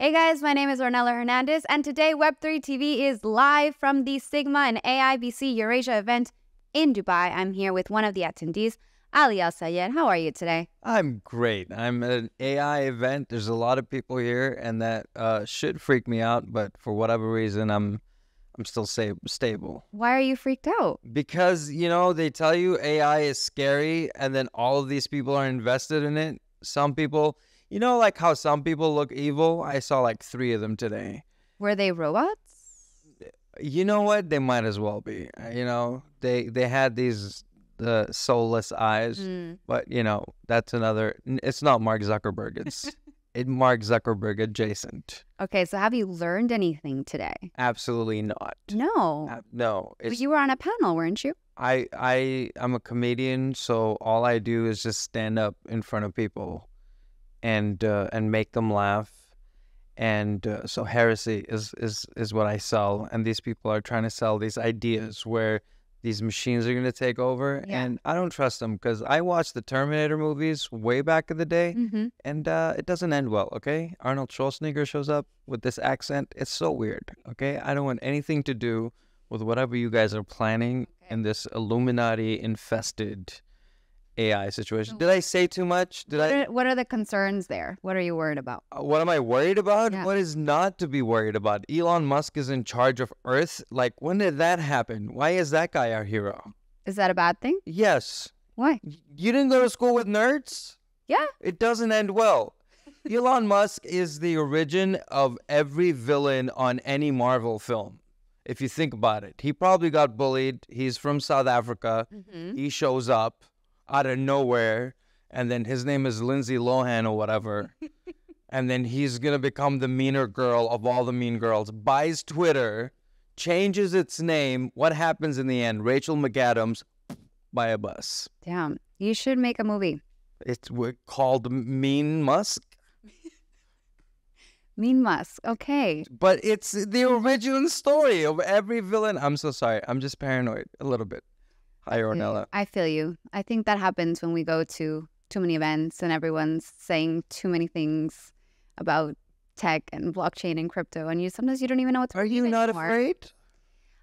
Hey guys, my name is Ornella Hernandez, and today Web3 TV is live from the Sigma and AIBC Eurasia event in Dubai. I'm here with one of the attendees, Ali Al Sayed. How are you today? I'm great. I'm at an AI event. There's a lot of people here, and that uh, should freak me out. But for whatever reason, I'm I'm still stable. Why are you freaked out? Because you know they tell you AI is scary, and then all of these people are invested in it. Some people, you know, like how some people look evil. I saw like three of them today. Were they robots? You know what? They might as well be. Uh, You know, they they had these uh, soulless eyes. Mm. But you know, that's another. It's not Mark Zuckerberg. It's it Mark Zuckerberg adjacent. Okay, so have you learned anything today? Absolutely not. No. Uh, no, But you were on a panel, weren't you? I I I'm a comedian, so all I do is just stand up in front of people, and uh, and make them laugh. And uh, so heresy is is is what I sell, and these people are trying to sell these ideas where these machines are going to take over, Yeah. and I don't trust them because I watched the Terminator movies way back in the day, Mm-hmm. and uh, it doesn't end well. Okay, Arnold Schwarzenegger shows up with this accent. It's so weird. Okay, I don't want anything to do with whatever you guys are planning in this Illuminati infested AI situation. Did I say too much? Did What I? are, what are the concerns there? What are you worried about? uh, What am I worried about? Yeah. What is not to be worried about? Elon Musk is in charge of Earth. Like, when did that happen? Why is that guy our hero? Is that a bad thing? Yes. Why? You didn't go to school with nerds? Yeah. It doesn't end well. Elon Musk is the origin of every villain on any Marvel film. If you think about it, he probably got bullied. He's from South Africa. Mm-hmm. He shows up out of nowhere, and then his name is Lindsay Lohan or whatever. and then he's going to become the meaner girl of all the mean girls. Buys Twitter, changes its name. What happens in the end? Rachel McAdams by a bus. Damn. You should make a movie. It's called Mean Musk. Mean Musk. Okay. But it's the original story of every villain. I'm so sorry. I'm just paranoid a little bit. Hi, Ornella. Mm, I feel you. I think that happens when we go to too many events and everyone's saying too many things about tech and blockchain and crypto, and you sometimes you don't even know what to Are you not anymore. afraid?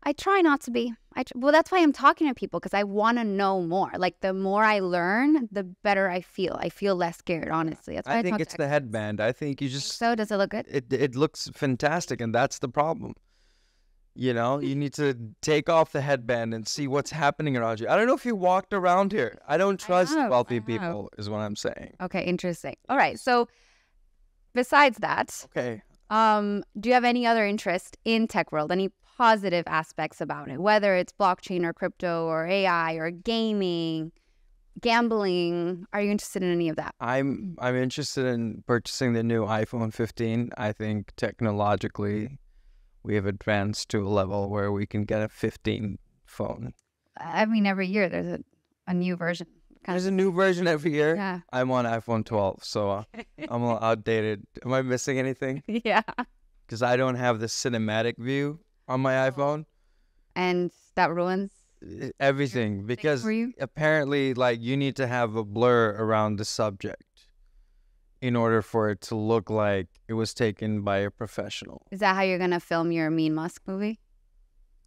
I try not to be. I tr- well, that's why I'm talking to people because I want to know more. Like the more I learn, the better I feel. I feel less scared. Honestly, that's why I, I think it's the headband. I think you Think just So does it look good? it it looks fantastic, and that's the problem. You know, you need to take off the headband and see what's happening around you. I don't know if you walked around here. I don't trust have, wealthy people, is what I'm saying. Okay, interesting. All right. So besides that, Okay. Um, do you have any other interest in tech world? Any positive aspects about it, whether it's blockchain or crypto or AI or gaming, gambling? Are you interested in any of that? I'm I'm interested in purchasing the new iPhone 15. I think technologically we have advanced to a level where we can get a 15 phone. I mean, every year there's a, a new version. There's a new version every year. Yeah. I'm on iPhone 12, so uh, I'm a little outdated. Am I missing anything? yeah. Because I don't have the cinematic view on my iPhone. And that ruins Everything because apparently, like you need to have a blur around the subject in order for it to look like it was taken by a professional. Is that how you're gonna film your Mean Musk movie?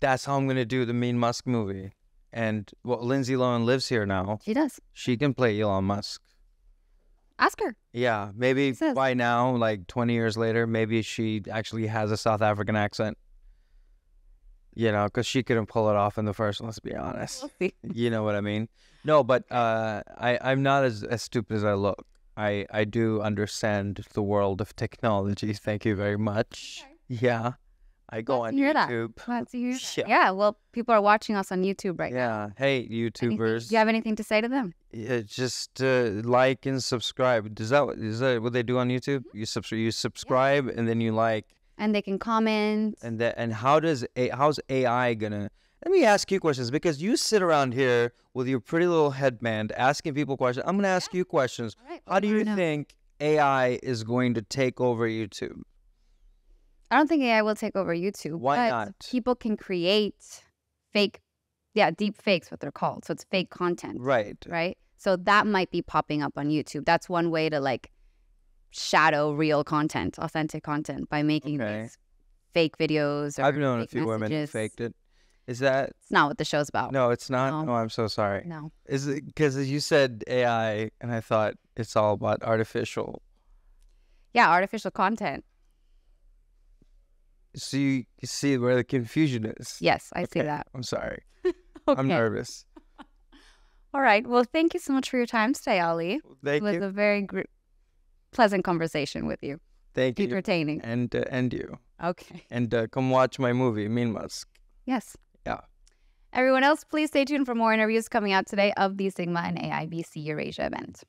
That's how I'm gonna do the Mean Musk movie. And well, Lindsay Lohan lives here now. She does. She can play Elon Musk. Ask her. Yeah, maybe Says. by now, like 20 years later, maybe she actually has a South African accent. You know, because she couldn't pull it off in the first one, let's be honest. You know what I mean? No, but uh, I, I'm not as, as stupid as I look. I, I do understand the world of technology. Thank you very much. Yeah. I go Glad on hear that. YouTube. Glad to hear that. Yeah. Yeah. Well, people are watching us on YouTube right now. Yeah. Hey, Anything- YouTubers. Do you have anything to say to them? Yeah, just uh, like and subscribe. Is that is that what they do on YouTube? You subscribe, you subscribe, and then you like, And they can comment. and that and how does a how's AI gonna? Let me ask you questions because you sit around here with your pretty little headband asking people questions. I'm gonna ask you questions. Right, How do you think AI is going to take over YouTube? I don't think AI will take over YouTube. Why but not? People can create fake, yeah, deep fakes, what they're called. So it's fake content, Right. right? So that might be popping up on YouTube. That's one way to like shadow real content, authentic content by making Okay. these fake videos or I've known a few women who faked it. Is that It's not what the show's about. no? It's not. No. Oh, I'm so sorry. No. Is it because you said AI and I thought it's all about artificial? Yeah, artificial content. So you, you see where the confusion is. Yes, I see that. I'm sorry. Okay. I'm nervous. All right. Well, thank you so much for your time today, Ali. Thank it was you. a very gr- pleasant conversation with you. Thank you. Entertaining. And uh, and you. Okay. And uh, come watch my movie, Mean Musk. Yes. Yeah. Everyone else, please stay tuned for more interviews coming out today of the Sigma and AIBC Eurasia event.